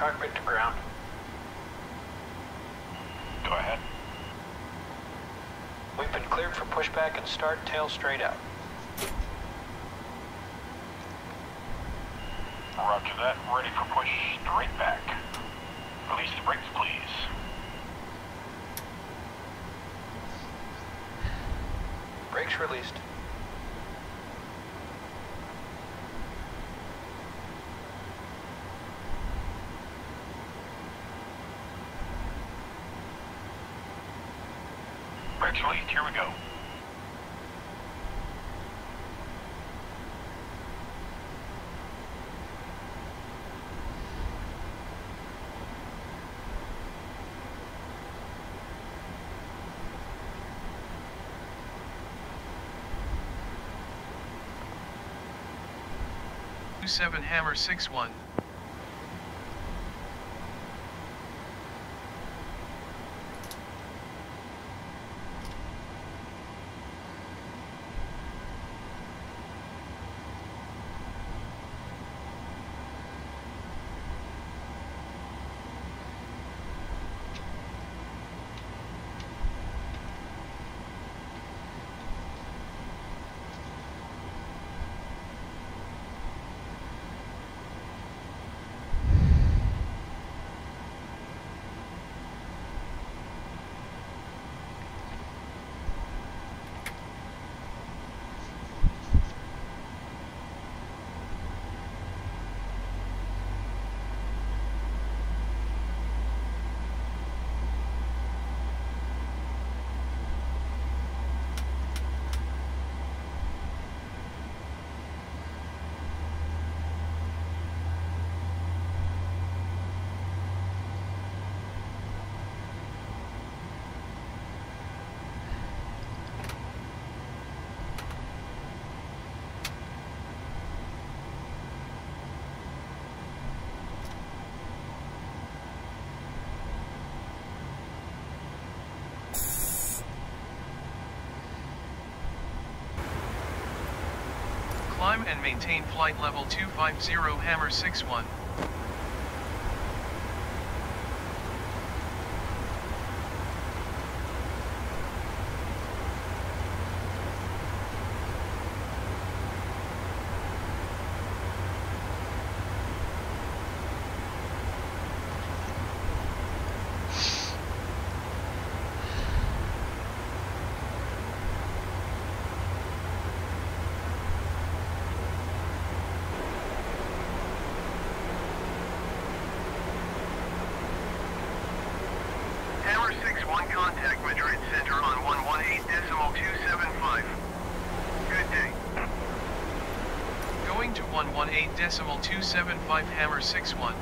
Cockpit to ground. Go ahead. We've been cleared for pushback and start tail straight out. Roger that. Ready for push straight back. Release the brakes, please. Brakes released. Released. Here we go. Two seven Hammer six one. Climb and maintain flight level 250 Hammer 61. Hammer 6-1 contact Madrid Center on 118.275. Good day. Going to 118.275 Hammer 61.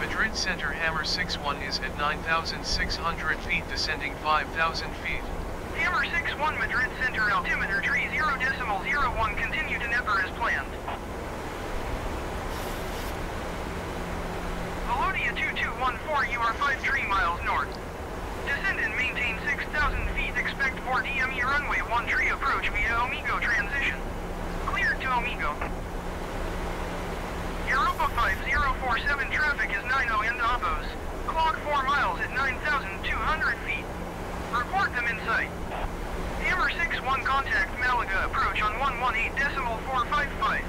Madrid Center Hammer 61 is at 9,600 feet descending 5,000 feet. Hammer 6-1 Madrid Center altimeter tree 0.01 Eagle. Europa 5047 traffic is 90 in Davos. Clock 4 miles at 9,200 feet. Report them in sight. Hammer 6-1 contact Malaga approach on 118 decimal 455.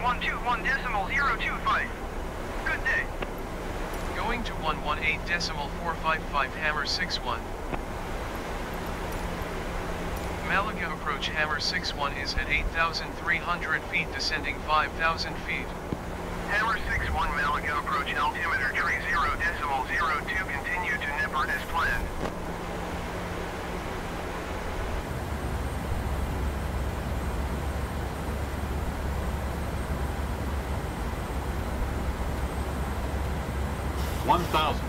Malaga approach on 121.025. Good day. Going to 118.455 Hammer 61. Malaga approach Hammer 61 is at 8,300 feet descending 5,000 feet. Hammer 61 Malaga approach altimeter tree 0.02 1,000.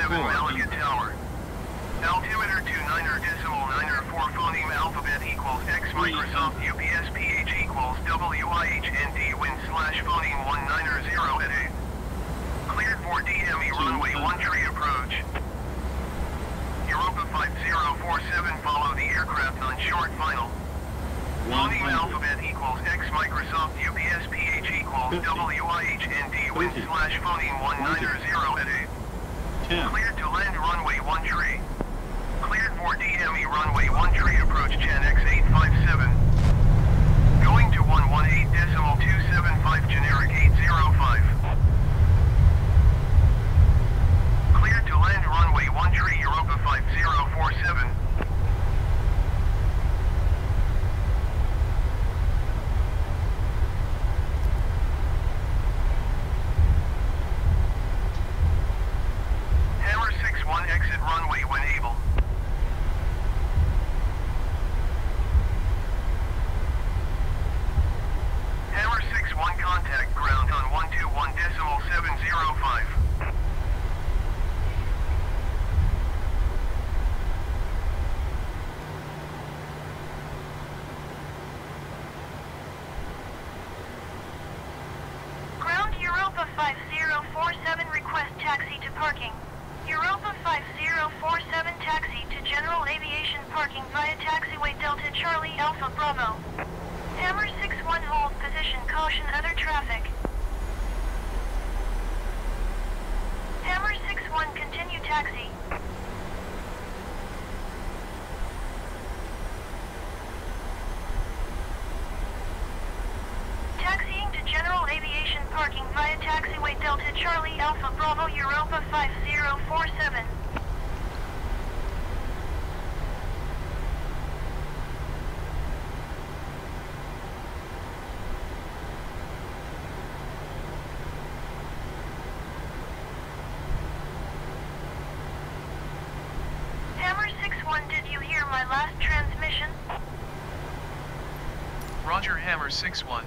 X857 Malaga Tower. Altimeter 29er decimal 9er 4 phoneme alphabet equals X Microsoft UPS PH equals WIHND wind slash phoneme 190 at 8. Cleared for DME runway 1 tree approach. Europa 5047 follow the aircraft on short final. Phoneme alphabet equals X Microsoft UPS PH equals WIHND wind Thirty. slash phoneme 190 at 8. 10. Cleared to land runway 1 tree. Cleared for DME runway 1 tree approach Chan X857. Going to 118.275 generic 805. Cleared to land runway 1 tree Europa 5047. Hammer 61 exit runway when able. Hammer 61 contact ground on 121 decimal 705. Ground Europa 5047 request taxi to parking. Europa 5047 taxi to General Aviation Parking via taxiway Delta Charlie Alpha Bravo. Hammer 61 hold position caution other traffic. Hammer 61 continue taxi. Taxiing to General Aviation Parking via taxiway Delta Charlie Alpha Bravo Europa 5047. Hammer 61, did you hear my last transmission? Roger Hammer 6-1.